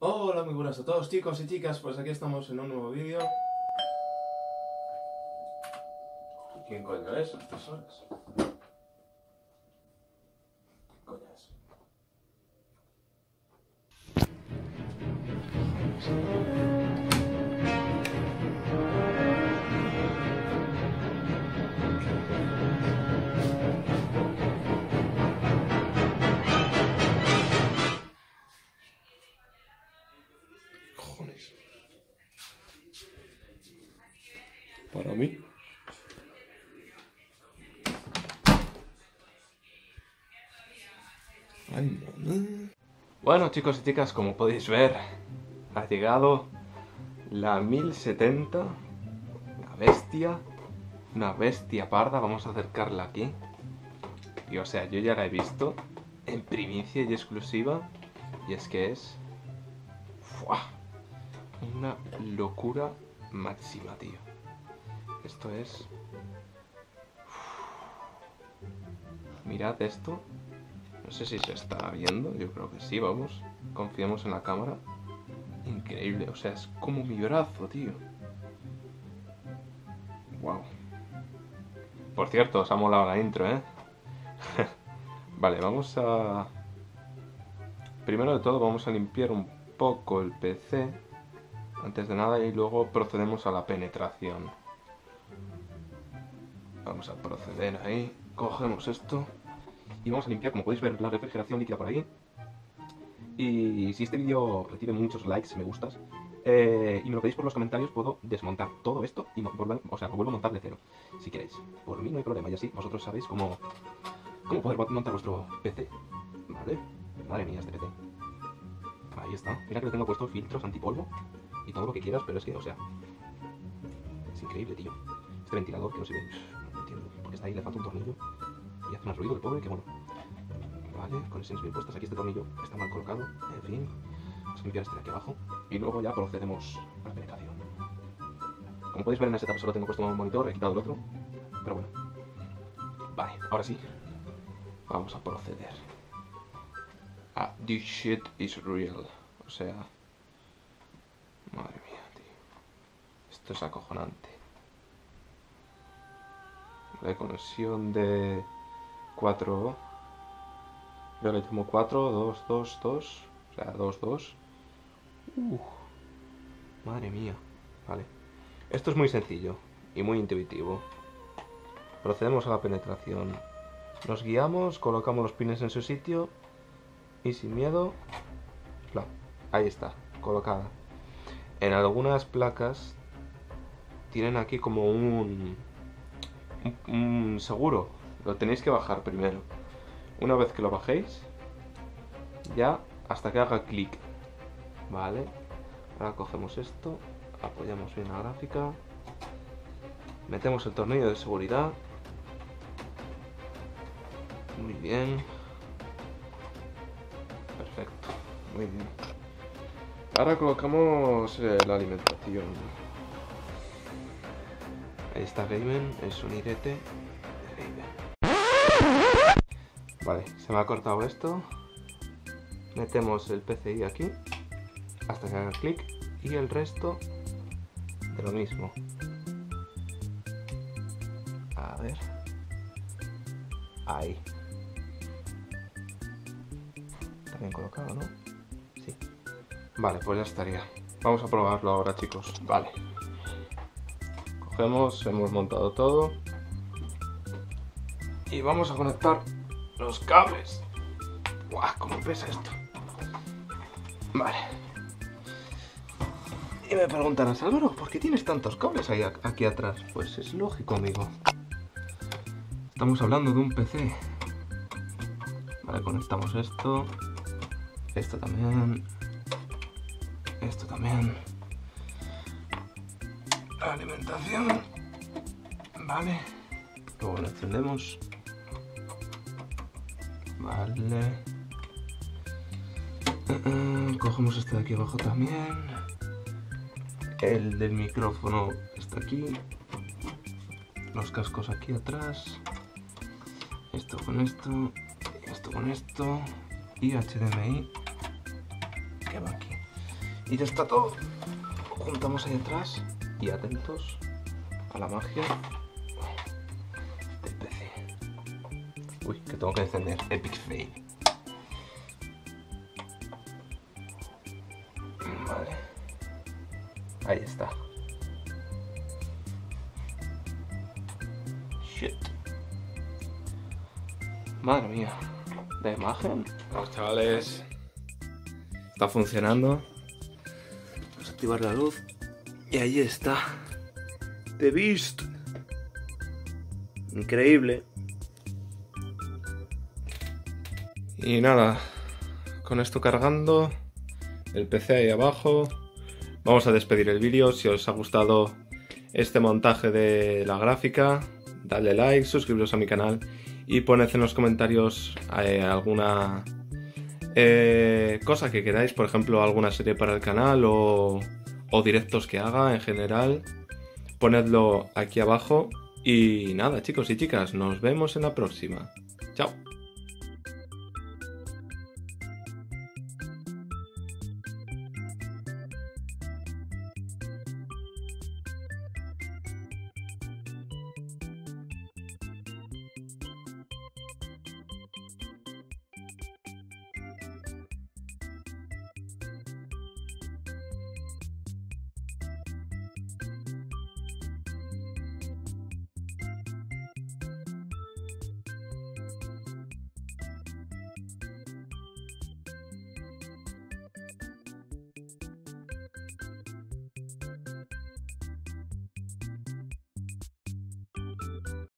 Hola, muy buenas a todos chicos y chicas, pues aquí estamos en un nuevo vídeo. ¿Quién coño es a? Para mí. Bueno chicos y chicas, como podéis ver, ha llegado la 1070, una bestia, una bestia parda, vamos a acercarla aquí. Y o sea, yo ya la he visto en primicia y exclusiva, y es que es una locura máxima, tío. Esto es... Mirad esto, no sé si se está viendo, yo creo que sí, vamos. Confiamos en la cámara. Increíble, o sea, es como mi brazo, tío. Wow. Por cierto, os ha molado la intro, ¿eh? vale, vamos a... Primero de todo vamos a limpiar un poco el PC. Antes de nada y luego procedemos a la penetración. Vamos a proceder ahí. Cogemos esto y vamos a limpiar, como podéis ver, la refrigeración líquida por ahí. Y si este vídeo recibe muchos likes, me gustas, eh, y me lo pedís por los comentarios, puedo desmontar todo esto y volver, o sea, lo vuelvo a montar de cero, si queréis. Por mí no hay problema, y así vosotros sabéis cómo, cómo poder montar vuestro PC. ¿Vale? Madre mía, este PC. Ahí está. Mira que le tengo puesto filtros antipolvo y todo lo que quieras, pero es que, o sea, es increíble, tío. Este ventilador que no se ve, está ahí, le falta un tornillo y hace más ruido el pobre que bueno. Vale, conexiones bien puestas. Aquí este tornillo está mal colocado. En fin, vamos a limpiar este de aquí abajo. Y luego ya procedemos a la penetración. Como podéis ver en esta etapa solo tengo puesto un monitor, he quitado el otro. Pero bueno. Vale, ahora sí. Vamos a proceder. A This shit is real. O sea. Madre mía, tío. Esto es acojonante. La conexión de 4. Yo le llamo 4, 2, 2, 2. O sea, 2, 2. Uf. Madre mía. Vale. Esto es muy sencillo y muy intuitivo. Procedemos a la penetración. Nos guiamos, colocamos los pines en su sitio y sin miedo. Ahí está, colocada. En algunas placas tienen aquí como un, seguro. Lo tenéis que bajar primero. Una vez que lo bajéis, ya hasta que haga clic. Vale. Ahora cogemos esto, apoyamos bien la gráfica, metemos el tornillo de seguridad. Muy bien. Perfecto. Muy bien. Ahora colocamos eh, la alimentación. Ahí está Gaben, el sonidete de Gaben. Vale, se me ha cortado esto. Metemos el PCI aquí hasta que haga clic y el resto de lo mismo. A ver. Ahí. Está bien colocado, ¿no? Sí. Vale, pues ya estaría. Vamos a probarlo ahora, chicos. Vale. Cogemos, hemos montado todo. Y vamos a conectar los cables. ¡Guau! ¿Cómo pesa esto? Vale. Y me preguntarás, Álvaro, ¿por qué tienes tantos cables ahí aquí atrás? Pues es lógico, amigo. Estamos hablando de un PC. Vale, conectamos esto. Esto también. Esto también. Alimentación. Vale. Luego lo encendemos. Vale. Cogemos este de aquí abajo también. El del micrófono está aquí. Los cascos aquí atrás. Esto con esto. Esto con esto. Y HDMI. Que va aquí. Y ya está todo. Lo juntamos ahí atrás y atentos a la magia del PC. Uy, que tengo que encender Epic Fail. Vale. Ahí está. Shit. Madre mía. La imagen. Vamos, chavales. Está funcionando. Vamos a activar la luz. Y ahí está. The Beast. Increíble. Y nada. Con esto cargando. El PC ahí abajo. Vamos a despedir el vídeo. Si os ha gustado este montaje de la gráfica, dadle like, suscribiros a mi canal y poned en los comentarios eh, alguna eh, cosa que queráis, por ejemplo, alguna serie para el canal o, o directos que haga en general. Ponedlo aquí abajo. Y nada, chicos y chicas, nos vemos en la próxima. Chao.